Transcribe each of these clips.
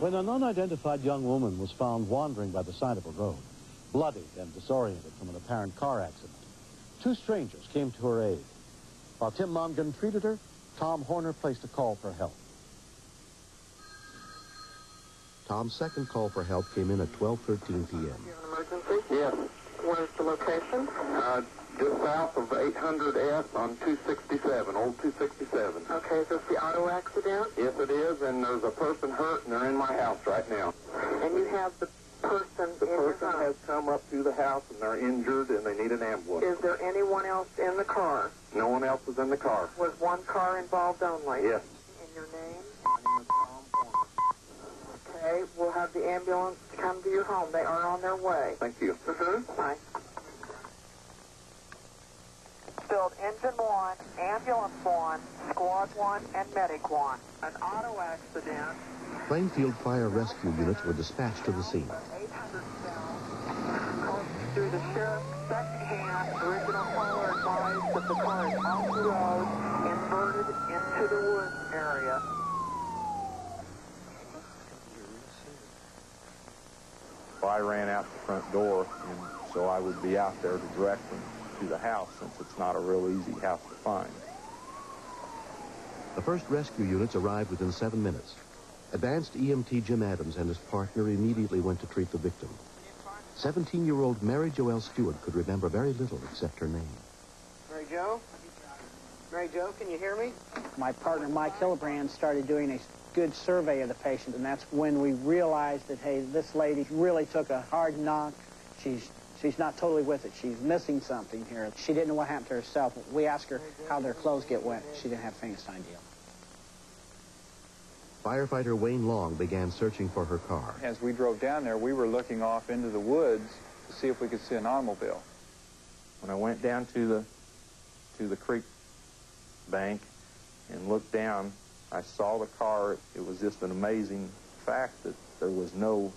When an unidentified young woman was found wandering by the side of a road, bloodied and disoriented from an apparent car accident, two strangers came to her aid. While Tim Mongan treated her, Tom Horner placed a call for help. Tom's second call for help came in at 12.13 p.m. Emergency? Yes. Where's the location? Uh, just south of 800S on 267, old 267. Okay, is this the auto accident? Yes, it is, and there's a person hurt, and they're in my house right now. And you have the person The in your person has come up to the house, and they're injured, and they need an ambulance. Is there anyone else in the car? No one else is in the car. Was one car involved only? Yes. In your name? Okay, we'll have the ambulance come to your home. They are on their way. Thank you. Mm-hmm. Bye. Build engine one, ambulance one, squad one, and medic one. An auto accident. Plainfield Fire Rescue units were dispatched to the scene. 800 south. Through the sheriff's second-hand original caller advised that the car is off the road, inverted into the woods area. I ran out the front door, and so I would be out there to direct them to the house since it's not a real easy house to find. The first rescue units arrived within seven minutes. Advanced EMT Jim Adams and his partner immediately went to treat the victim. 17-year-old Mary Joelle Stewart could remember very little except her name. Mary Jo? Mary Jo, can you hear me? My partner, Mike Hillebrand, started doing a good survey of the patient, and that's when we realized that, hey, this lady really took a hard knock. She's she's not totally with it. She's missing something here. She didn't know what happened to herself. We asked her how their clothes get wet. She didn't have the faintest idea. Firefighter Wayne Long began searching for her car. As we drove down there, we were looking off into the woods to see if we could see an automobile. When I went down to the to the creek bank and looked down, I saw the car. It was just an amazing fact that there was no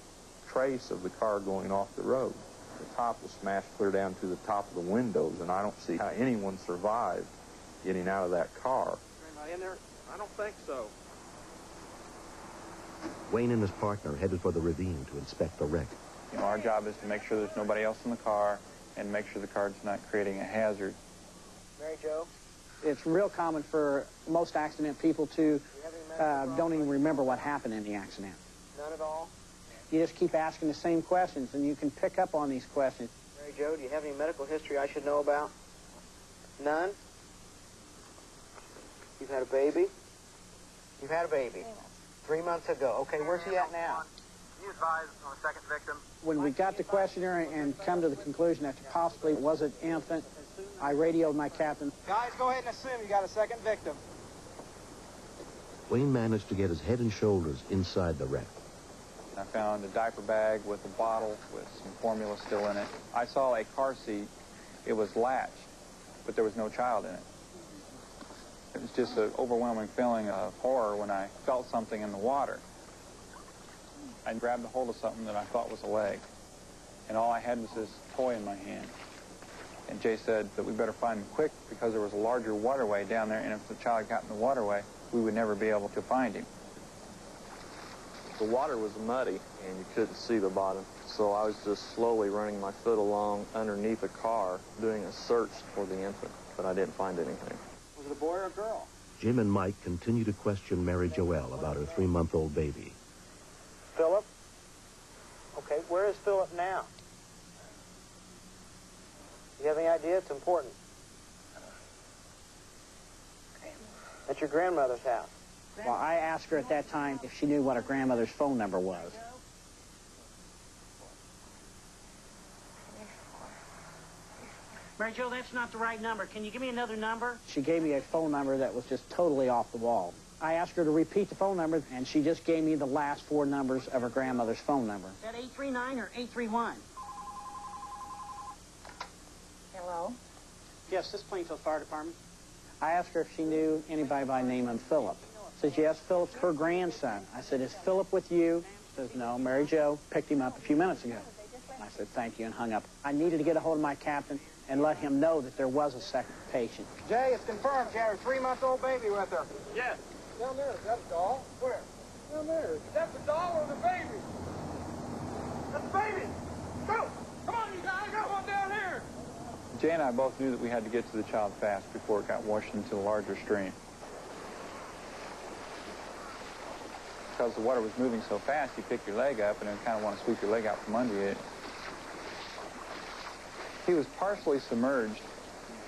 trace of the car going off the road. The top was smashed clear down to the top of the windows, and I don't see how anyone survived getting out of that car. Anybody in there? I don't think so. Wayne and his partner headed for the ravine to inspect the wreck. You know, our job is to make sure there's nobody else in the car and make sure the car's not creating a hazard. Mary Jo? It's real common for most accident people to Do you have any medical uh, don't even remember what happened in the accident. None at all? You just keep asking the same questions, and you can pick up on these questions. Mary Jo, do you have any medical history I should know about? None? You've had a baby? You've had a baby? Three months ago. Okay, where's he at now? You advised on the second victim. When we got the questionnaire and come to the conclusion that possibly was an infant, I radioed my captain. Guys, go ahead and assume you got a second victim. Wayne managed to get his head and shoulders inside the wreck. I found a diaper bag with a bottle with some formula still in it. I saw a car seat. It was latched, but there was no child in it. It was just an overwhelming feeling of horror when I felt something in the water. I grabbed a hold of something that I thought was a leg, and all I had was this toy in my hand. And Jay said that we better find him quick because there was a larger waterway down there, and if the child got in the waterway, we would never be able to find him. The water was muddy and you couldn't see the bottom. So I was just slowly running my foot along underneath a car doing a search for the infant, but I didn't find anything. Was it a boy or a girl? Jim and Mike continue to question Mary Joelle about her three-month-old baby. Philip? Okay, where is Philip now? You have any idea? It's important. At your grandmother's house. Well, I asked her at that time if she knew what her grandmother's phone number was. Mary Jo, that's not the right number. Can you give me another number? She gave me a phone number that was just totally off the wall. I asked her to repeat the phone number, and she just gave me the last four numbers of her grandmother's phone number. Is that 839 or 831? Yes, this Plainfield Fire Department. I asked her if she knew anybody by the name of Philip. Says, yes, Philip's her grandson. I said, is Philip with you? Says, no, Mary Jo picked him up a few minutes ago. I said, thank you, and hung up. I needed to get a hold of my captain and let him know that there was a second patient. Jay, it's confirmed. She had a three-month-old baby with her. Yes. Down there, is that a doll? Where? Down there. Is that the doll or the baby? That's the baby. Go. Come on, you guys. Come on down here. Jay and I both knew that we had to get to the child fast before it got washed into the larger stream. Because the water was moving so fast, you pick your leg up and then kind of want to sweep your leg out from under you. He was partially submerged.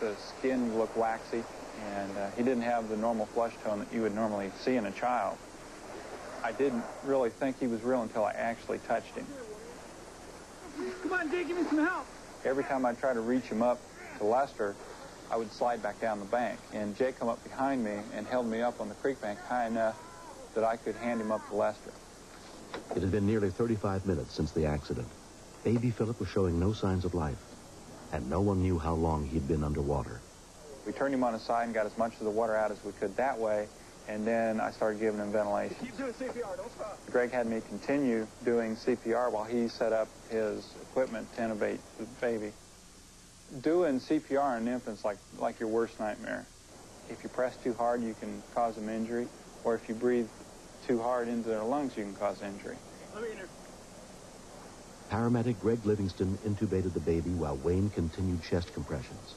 The skin looked waxy, and uh, he didn't have the normal flush tone that you would normally see in a child. I didn't really think he was real until I actually touched him. Come on, Jay, give me some help. Every time I tried to reach him up to Lester, I would slide back down the bank. And Jay come up behind me and held me up on the creek bank high enough that I could hand him up to Lester. It had been nearly 35 minutes since the accident. Baby Philip was showing no signs of life, and no one knew how long he'd been underwater. We turned him on his side and got as much of the water out as we could that way, and then I started giving him ventilation. Keep doing CPR. Don't stop. Greg had me continue doing CPR while he set up his equipment to intubate the baby. Doing CPR on an infant's like, like your worst nightmare. If you press too hard, you can cause them injury, or if you breathe too hard into their lungs, you can cause injury. Let me in here. Paramedic Greg Livingston intubated the baby while Wayne continued chest compressions.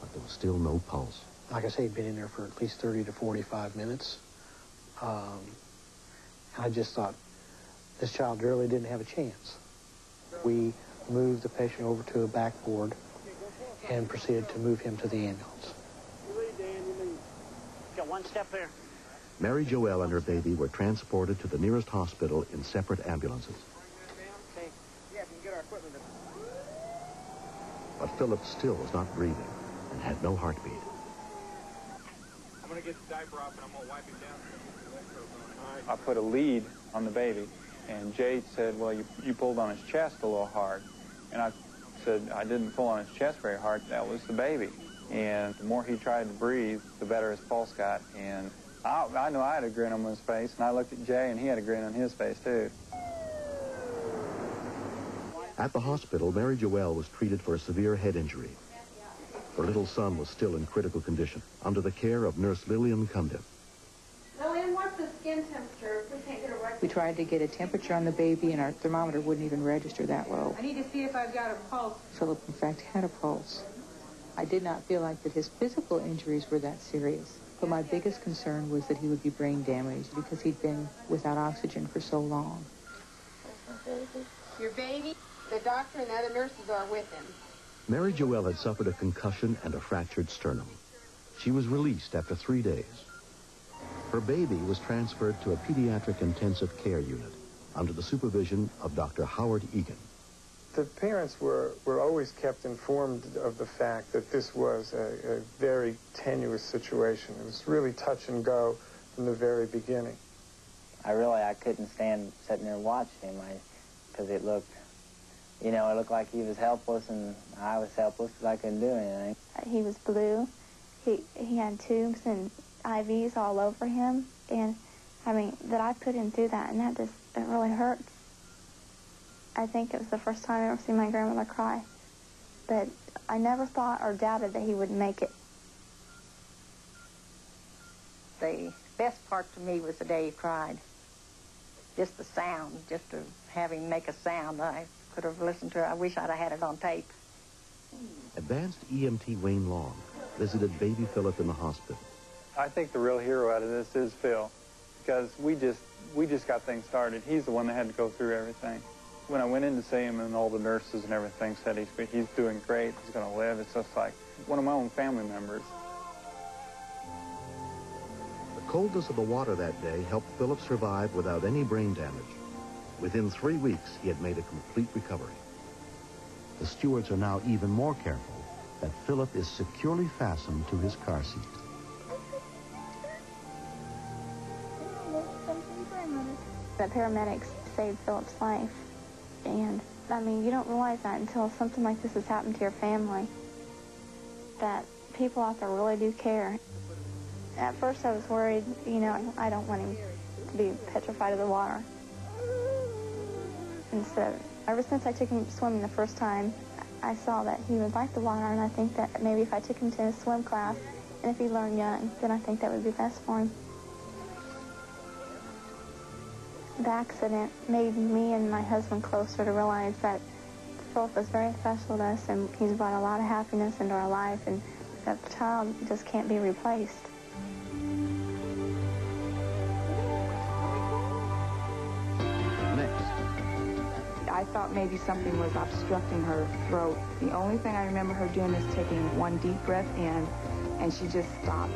But there was still no pulse. Like I say, he'd been in there for at least 30 to 45 minutes. Um, I just thought this child really didn't have a chance. We moved the patient over to a backboard and proceeded to move him to the ambulance. You lead, Dan. You lead. Got one step there. Mary Joelle and her baby were transported to the nearest hospital in separate ambulances. Okay. Yeah, we can get our equipment. But Philip still was not breathing and had no heartbeat. I'm going to get the diaper off and I'm going to wipe it down. I put a lead on the baby, and Jade said, well, you, you pulled on his chest a little hard. And I said, I didn't pull on his chest very hard. That was the baby. And the more he tried to breathe, the better his pulse got. And I, I know I had a grin on his face, and I looked at Jay, and he had a grin on his face, too. At the hospital, Mary Joelle was treated for a severe head injury. Her little son was still in critical condition, under the care of nurse Lillian Cundiff. Lillian, what's the skin temperature? We can't get a record. We tried to get a temperature on the baby, and our thermometer wouldn't even register that low. I need to see if I've got a pulse. Philip, in fact, had a pulse. I did not feel like that his physical injuries were that serious, but my biggest concern was that he would be brain damaged because he'd been without oxygen for so long. Your baby, the doctor and the other nurses are with him. Mary Joelle had suffered a concussion and a fractured sternum. She was released after three days. Her baby was transferred to a pediatric intensive care unit under the supervision of Dr. Howard Egan. The parents were, were always kept informed of the fact that this was a, a very tenuous situation. It was really touch and go from the very beginning. I really I couldn't stand sitting there watching him because it looked, you know, it looked like he was helpless and I was helpless because I couldn't do anything. Uh, he was blue. He he had tubes and IVs all over him, and I mean that I put him through that, and that just it really hurts. I think it was the first time I ever seen my grandmother cry, but I never thought or doubted that he would make it. The best part to me was the day he cried. Just the sound, just to have him make a sound. I could have listened to it. I wish I'd have had it on tape. Advanced EMT Wayne Long visited baby Philip in the hospital. I think the real hero out of this is Phil, because we just we just got things started. He's the one that had to go through everything. When I went in to see him, and all the nurses and everything said he's he's doing great, he's going to live. It's just like one of my own family members. The coldness of the water that day helped Philip survive without any brain damage. Within three weeks, he had made a complete recovery. The Stewarts are now even more careful that Philip is securely fastened to his car seat. The paramedics saved Philip's life, and I mean you don't realize that until something like this has happened to your family. That people out there really do care. At first I was worried, you know, I don't want him to be petrified of the water. And so, ever since I took him swimming the first time, I saw that he would like the water, and I think that maybe if I took him to a swim class, and if he learned young, then I think that would be best for him. the accident made me and my husband closer to realize that Philip was very special to us and he's brought a lot of happiness into our life and that child just can't be replaced. Maybe something was obstructing her throat. The only thing I remember her doing is taking one deep breath in, and she just stopped.